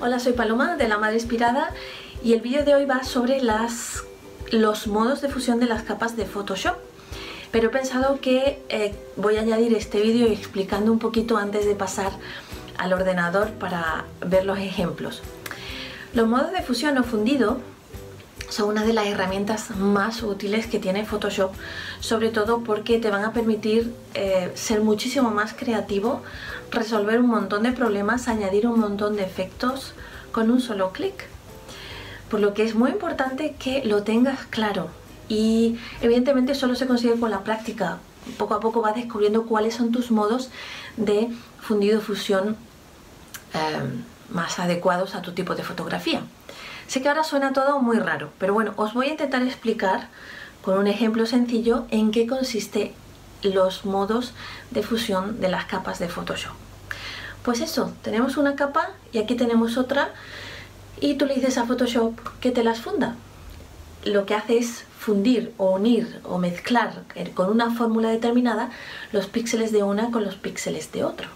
Hola, soy Paloma de La Madre Inspirada y el vídeo de hoy va sobre los modos de fusión de las capas de Photoshop. Pero he pensado que eh, voy a añadir este vídeo explicando un poquito antes de pasar al ordenador para ver los ejemplos. Los modos de fusión o fundido son una de las herramientas más útiles que tiene Photoshop, sobre todo porque te van a permitir eh, ser muchísimo más creativo, resolver un montón de problemas, añadir un montón de efectos con un solo clic. Por lo que es muy importante que lo tengas claro y evidentemente solo se consigue con la práctica. Poco a poco vas descubriendo cuáles son tus modos de fundido fusión eh, más adecuados a tu tipo de fotografía. Sé que ahora suena todo muy raro, pero bueno, os voy a intentar explicar con un ejemplo sencillo en qué consiste los modos de fusión de las capas de Photoshop. Pues eso, tenemos una capa y aquí tenemos otra y tú le dices a Photoshop que te las funda. Lo que hace es fundir o unir o mezclar con una fórmula determinada los píxeles de una con los píxeles de otro.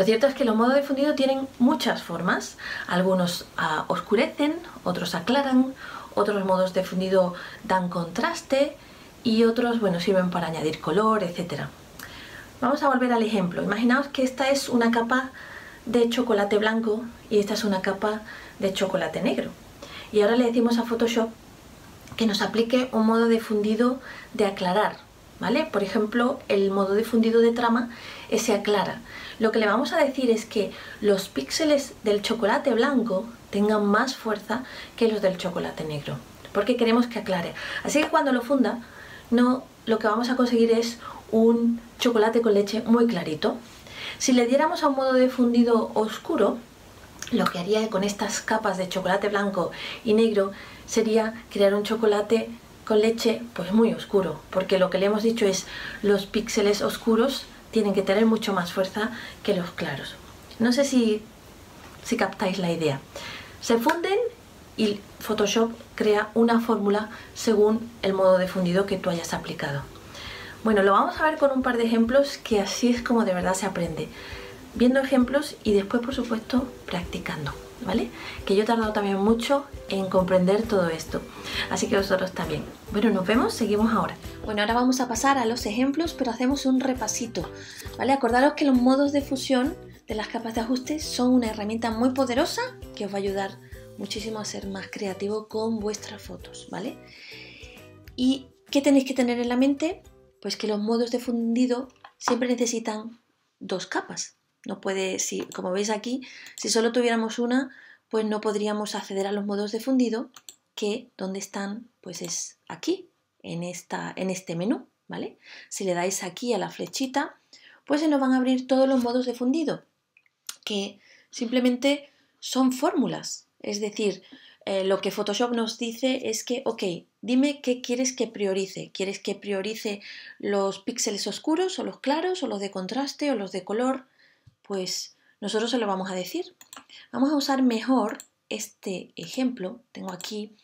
Lo cierto es que los modos de fundido tienen muchas formas. Algunos ah, oscurecen, otros aclaran, otros modos de fundido dan contraste y otros bueno, sirven para añadir color, etc. Vamos a volver al ejemplo. Imaginaos que esta es una capa de chocolate blanco y esta es una capa de chocolate negro. Y ahora le decimos a Photoshop que nos aplique un modo de fundido de aclarar, ¿vale? Por ejemplo, el modo de fundido de trama se aclara. Lo que le vamos a decir es que los píxeles del chocolate blanco tengan más fuerza que los del chocolate negro, porque queremos que aclare. Así que cuando lo funda, no, lo que vamos a conseguir es un chocolate con leche muy clarito. Si le diéramos a un modo de fundido oscuro, lo que haría con estas capas de chocolate blanco y negro sería crear un chocolate con leche pues muy oscuro, porque lo que le hemos dicho es los píxeles oscuros tienen que tener mucho más fuerza que los claros. No sé si, si captáis la idea. Se funden y Photoshop crea una fórmula según el modo de fundido que tú hayas aplicado. Bueno, lo vamos a ver con un par de ejemplos que así es como de verdad se aprende. Viendo ejemplos y después, por supuesto, practicando. ¿Vale? Que yo he tardado también mucho en comprender todo esto, así que vosotros también. Bueno, nos vemos, seguimos ahora. Bueno, ahora vamos a pasar a los ejemplos, pero hacemos un repasito, ¿vale? Acordaros que los modos de fusión de las capas de ajuste son una herramienta muy poderosa que os va a ayudar muchísimo a ser más creativo con vuestras fotos, ¿vale? ¿Y qué tenéis que tener en la mente? Pues que los modos de fundido siempre necesitan dos capas, no puede, si, como veis aquí, si solo tuviéramos una, pues no podríamos acceder a los modos de fundido, que donde están, pues es aquí, en, esta, en este menú, ¿vale? Si le dais aquí a la flechita, pues se nos van a abrir todos los modos de fundido, que simplemente son fórmulas. Es decir, eh, lo que Photoshop nos dice es que, ok, dime qué quieres que priorice. ¿Quieres que priorice los píxeles oscuros o los claros o los de contraste o los de color? Pues nosotros se lo vamos a decir. Vamos a usar mejor este ejemplo. Tengo aquí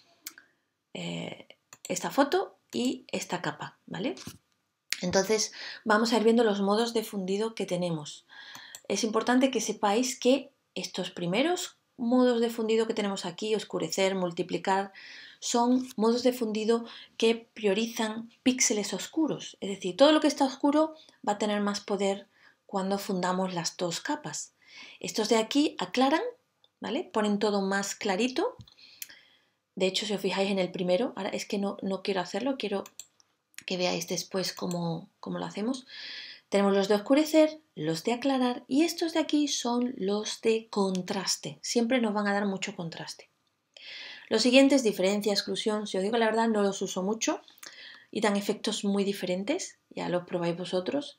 eh, esta foto y esta capa, ¿vale? Entonces vamos a ir viendo los modos de fundido que tenemos. Es importante que sepáis que estos primeros modos de fundido que tenemos aquí, oscurecer, multiplicar, son modos de fundido que priorizan píxeles oscuros. Es decir, todo lo que está oscuro va a tener más poder cuando fundamos las dos capas. Estos de aquí aclaran, ¿vale? Ponen todo más clarito. De hecho, si os fijáis en el primero, ahora es que no, no quiero hacerlo, quiero que veáis después cómo, cómo lo hacemos. Tenemos los de oscurecer, los de aclarar y estos de aquí son los de contraste. Siempre nos van a dar mucho contraste. Los siguientes, diferencia, exclusión, si os digo la verdad, no los uso mucho y dan efectos muy diferentes, ya los probáis vosotros.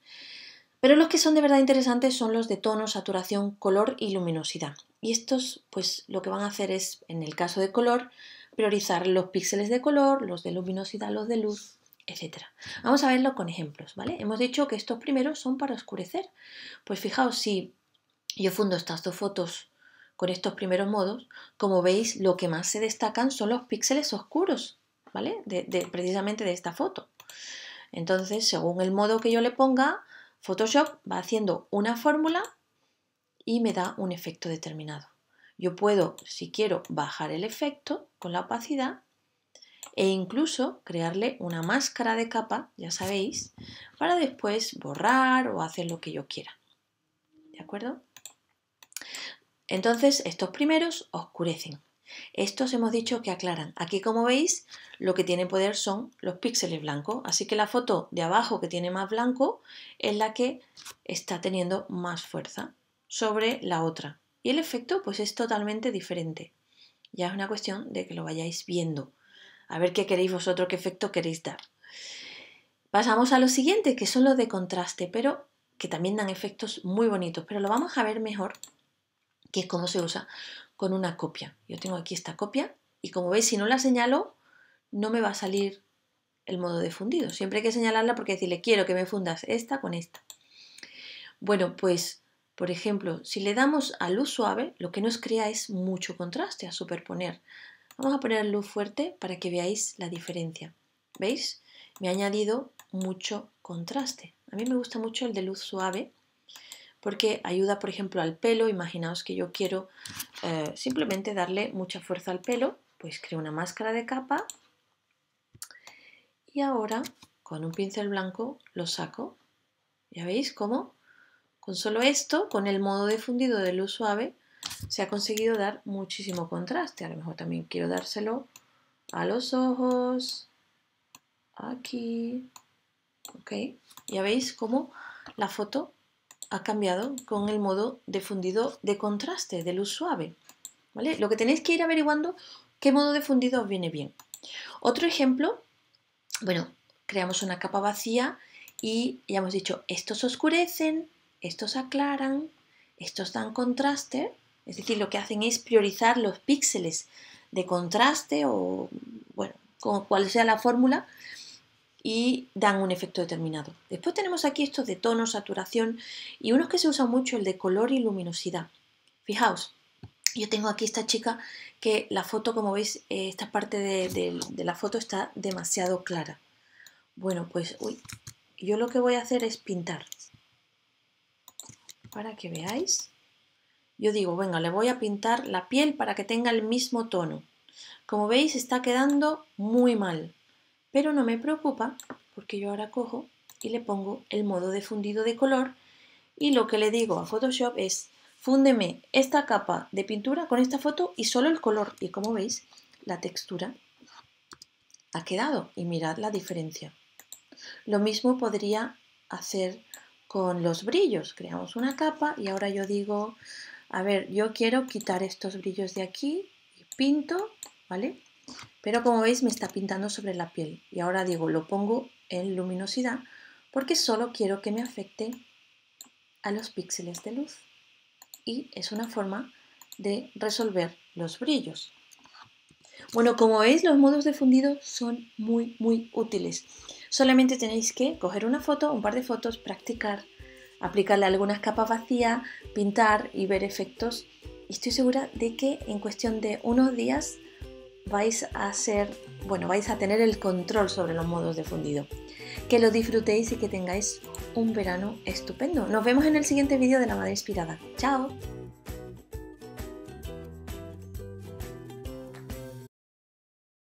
Pero los que son de verdad interesantes son los de tono, saturación, color y luminosidad. Y estos, pues lo que van a hacer es, en el caso de color, priorizar los píxeles de color, los de luminosidad, los de luz, etc. Vamos a verlo con ejemplos, ¿vale? Hemos dicho que estos primeros son para oscurecer. Pues fijaos, si yo fundo estas dos fotos con estos primeros modos, como veis, lo que más se destacan son los píxeles oscuros, ¿vale? precisamente de esta foto. Entonces, según el modo que yo le ponga, Photoshop va haciendo una fórmula y me da un efecto determinado. Yo puedo, si quiero, bajar el efecto con la opacidad e incluso crearle una máscara de capa, ya sabéis, para después borrar o hacer lo que yo quiera. ¿De acuerdo? Entonces, estos primeros oscurecen. Estos hemos dicho que aclaran. Aquí, como veis, lo que tiene poder son los píxeles blancos. Así que la foto de abajo que tiene más blanco es la que está teniendo más fuerza sobre la otra. Y el efecto pues es totalmente diferente. Ya es una cuestión de que lo vayáis viendo. A ver qué queréis vosotros, qué efecto queréis dar. Pasamos a lo siguiente, que son los de contraste, pero que también dan efectos muy bonitos, pero lo vamos a ver mejor, que es cómo se usa con una copia. Yo tengo aquí esta copia y como veis, si no la señalo, no me va a salir el modo de fundido. Siempre hay que señalarla porque decirle quiero que me fundas esta con esta. Bueno, pues por ejemplo, si le damos a luz suave, lo que nos crea es mucho contraste a superponer. Vamos a poner luz fuerte para que veáis la diferencia. ¿Veis? Me ha añadido mucho contraste. A mí me gusta mucho el de luz suave porque ayuda, por ejemplo, al pelo. Imaginaos que yo quiero eh, simplemente darle mucha fuerza al pelo, pues creo una máscara de capa y ahora con un pincel blanco lo saco. ¿Ya veis cómo con solo esto, con el modo de fundido de luz suave, se ha conseguido dar muchísimo contraste. A lo mejor también quiero dárselo a los ojos, aquí, ok. Ya veis cómo la foto ha cambiado con el modo de fundido de contraste, de luz suave. ¿Vale? Lo que tenéis que ir averiguando qué modo de fundido os viene bien. Otro ejemplo, bueno, creamos una capa vacía y ya hemos dicho, estos oscurecen, estos aclaran, estos dan contraste, es decir, lo que hacen es priorizar los píxeles de contraste o, bueno, cual sea la fórmula, y dan un efecto determinado. Después tenemos aquí estos de tono, saturación y unos que se usan mucho, el de color y luminosidad. Fijaos, yo tengo aquí esta chica que la foto, como veis, eh, esta parte de, de, la foto está demasiado clara. Bueno, pues uy, yo lo que voy a hacer es pintar para que veáis. Yo digo, venga, le voy a pintar la piel para que tenga el mismo tono. Como veis está quedando muy mal, pero no me preocupa porque yo ahora cojo y le pongo el modo de fundido de color y lo que le digo a Photoshop es fúndeme esta capa de pintura con esta foto y solo el color y como veis la textura ha quedado y mirad la diferencia. Lo mismo podría hacer con los brillos. Creamos una capa y ahora yo digo, a ver, yo quiero quitar estos brillos de aquí y pinto, ¿vale? Pero como veis me está pintando sobre la piel y ahora digo, lo pongo en luminosidad porque solo quiero que me afecte a los píxeles de luz y es una forma de resolver los brillos. Bueno, como veis, los modos de fundido son muy, muy útiles. Solamente tenéis que coger una foto, un par de fotos, practicar, aplicarle algunas capas vacías, pintar y ver efectos. Estoy segura de que en cuestión de unos días vais a ser, bueno, vais a tener el control sobre los modos de fundido. Que lo disfrutéis y que tengáis un verano estupendo. Nos vemos en el siguiente vídeo de La Madre Inspirada. ¡Chao!